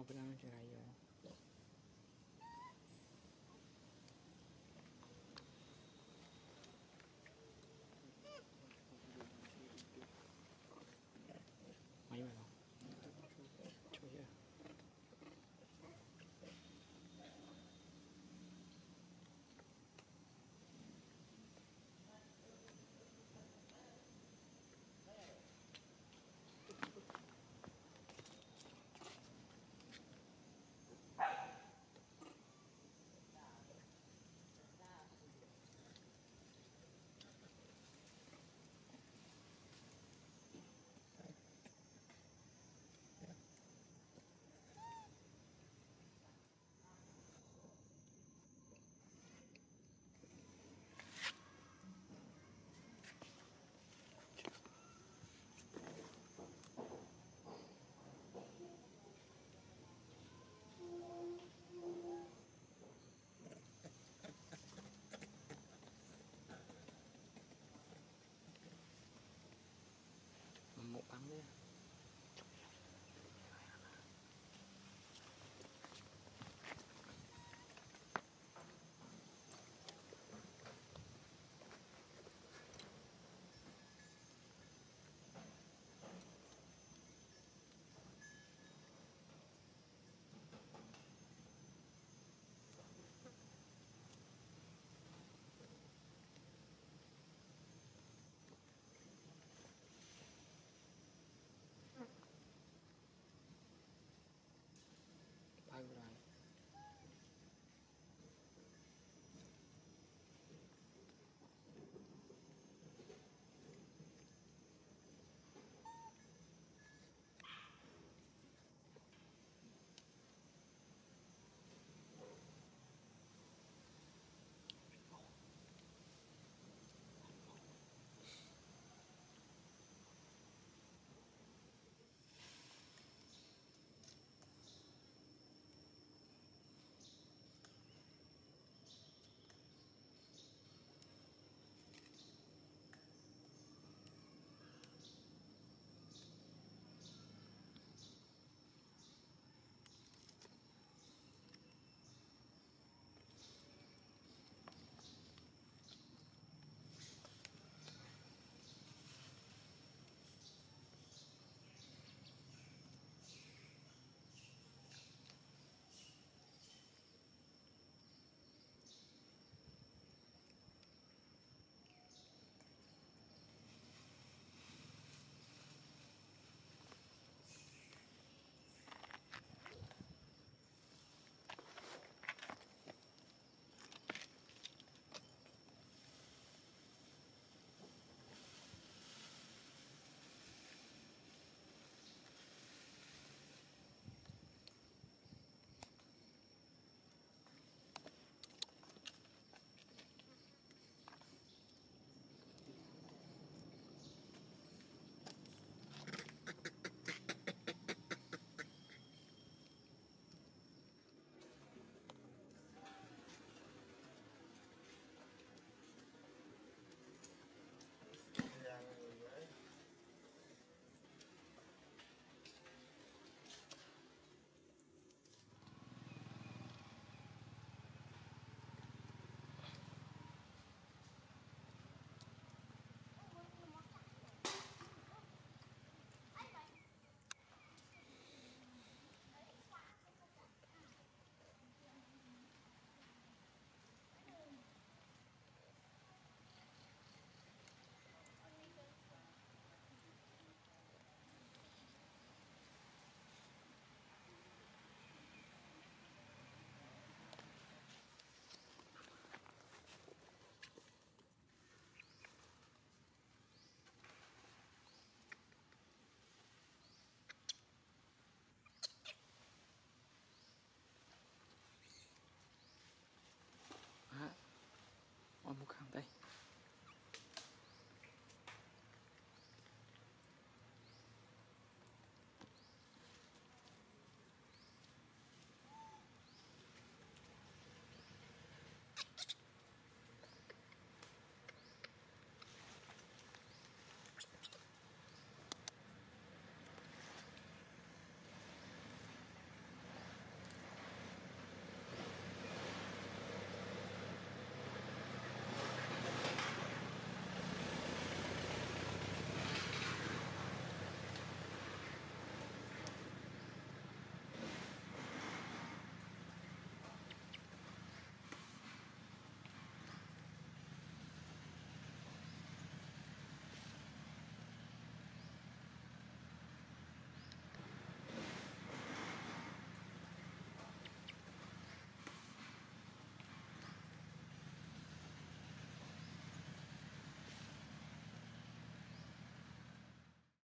我不让上去了又。上面